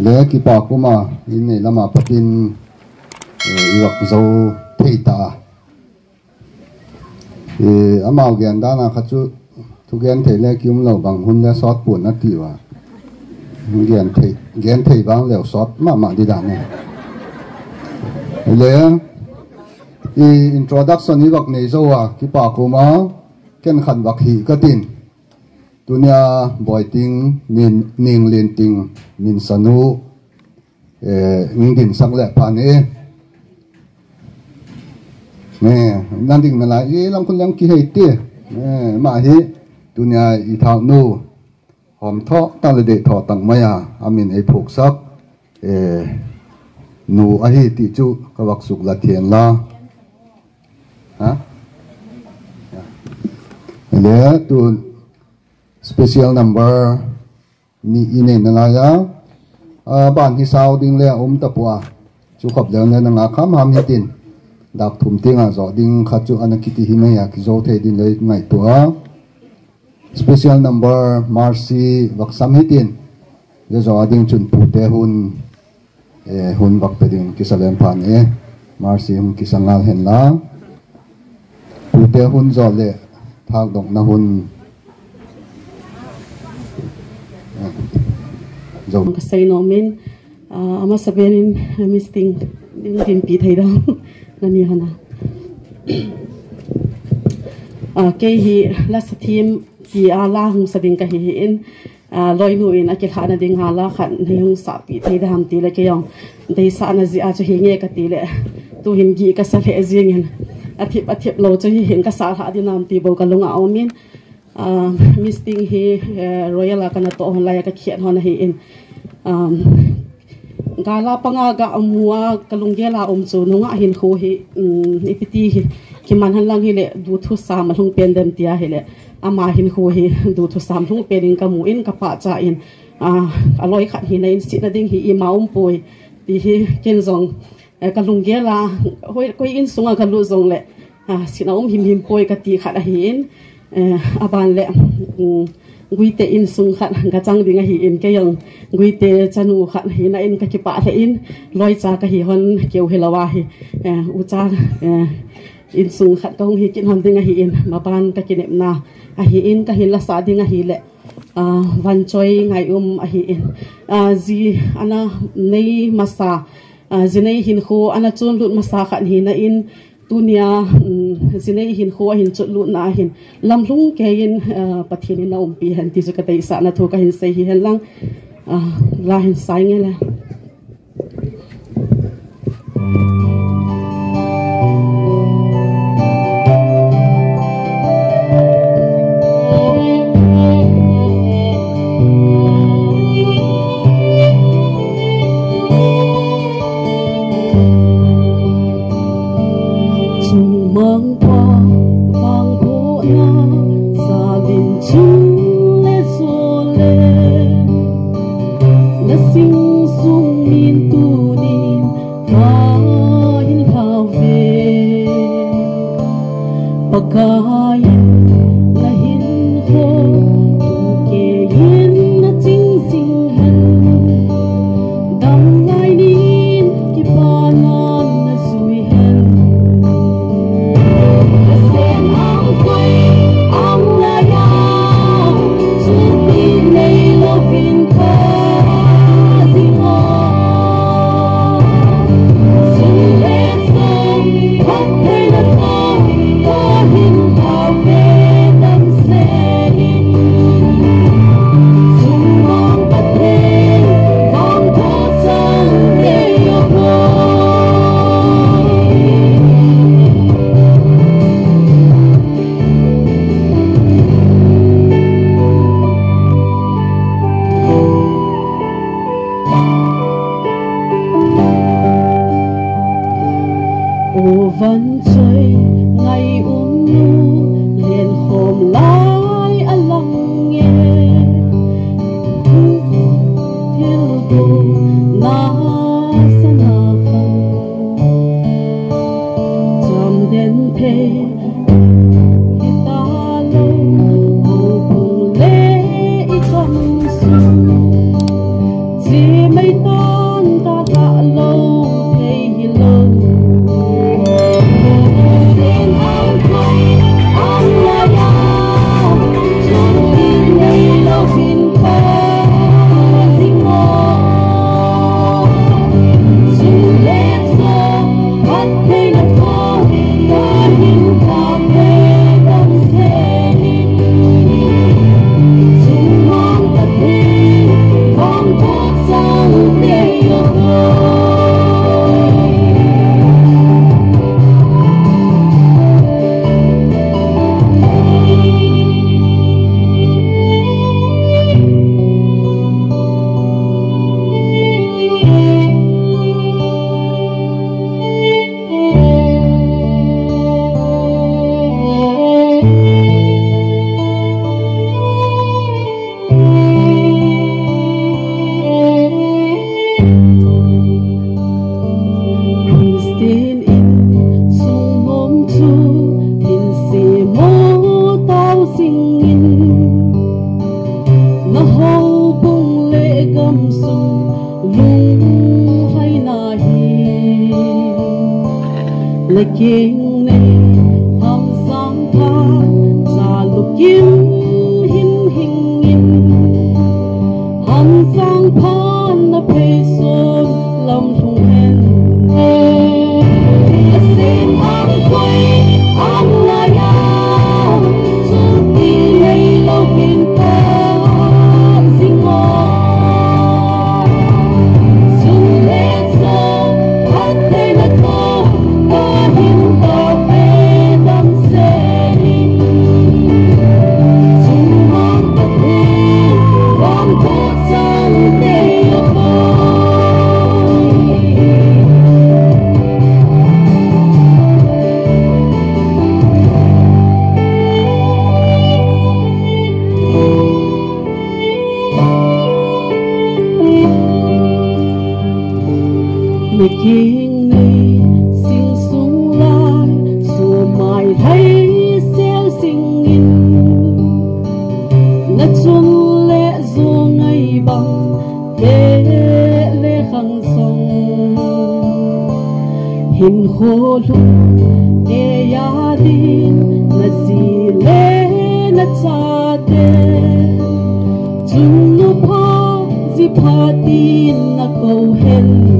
lẽ kỳ bà cũng mà. In này là mà bắt tin lọc dâu thấy ta thì âm mạo gần đó là khát chú thu gần thấy lẽ kiếm lầu bằng hôn lẽ xót buồn nát tiêu à gần thấy gần thấy bằng lều xót mà mà đi đàn này lẽ introduction ni bậc này dâu à kỳ bà cũng mà kênh khẩn vật hỉ có tin tunia boy ting nin ning lin ting, min sanu eh ngin din sang le pa ne nè eh, nan ding na la e eh, lam kun lam ki hei ti. Nè ma hi tunia i thao nu, hom tho ta le de tho tang maya, amin e phuk sak. Eh nu a hi ti chu, ka wak suk la thien la. Ha? Le tu special number ni ine na la ya. A ban hi sao ding le om ta pwa chu khop le na nga kham ham hi tin. Dak thum tinga zo ding kha chu an ki ti hi mai ya ki zo the din le ngai tua a special number marcy vaksam hi tin. Le zo ding chun pu te hun e hun bak pe ding ki salem phan e marcy hum ki sangal hen la. Pu te hun zo le thak dok na hun zo ka sai no men à, ama sabenin à, misting ding din pi thai dang nani hana a ke hi, la sa thim ki a la hung sa ding ka hi in. À, loi nu in a ke thana ding ha la khan nei hung sa pi thai da ham ti le ke yong. Dei sa na zi a chu hi nge ka ti le. Tu hin gi ka sa le zing hin a thip a thip lo chu hi hin ka sa ha di nam ti bo ka lunga mình. min. Misting hi royal kana to hon la ya ka khian hon hi in gala panga ga amua kalunggela om chu nunga hin kho hi ipiti hi ki man han lang hi le du thu sa ma lung pen dem tia hi le ama hin kho hi du thu sam lung pen in ka mu in ka pa cha in a aloi khat hi na in sit na ding hi i maum poi ti hi ken zong kalunggela hoi koi in sunga ka lu zong le a sina um him him poi ka ti khat hi in Eh, aban le mm, guite in sung khat ga chang dinga hi in ke yang guite chanu khat hi na in ka ki pa le in, loi cha ka hi hon keu helawa hi. Eh, u cha eh, in sung khat ka hi kin hon dinga hi in, ma ban ka ki na, a hi in ka hi la sa dinga hi le. Ah, van choi ngai um a hi in. Ah, zi ana nei masa ah, zinei hin kho ana chun lut masa khat hi na in tunia zinei hin kho hin chut lu na hin lam lung ke in pathin na um pi han ti zu ka dei sa na tho ka hin sei hi hen lang la hin sai nge la le king ne ham sang tha za mẹ kiêng này sinh sung lai số mai thấy xéo sinh in na chung lệ dù ngày bằng thế lệ khăng sông hình khô lúc e ya din na si lệ na cha de chung nu pa di pa tin na câu hen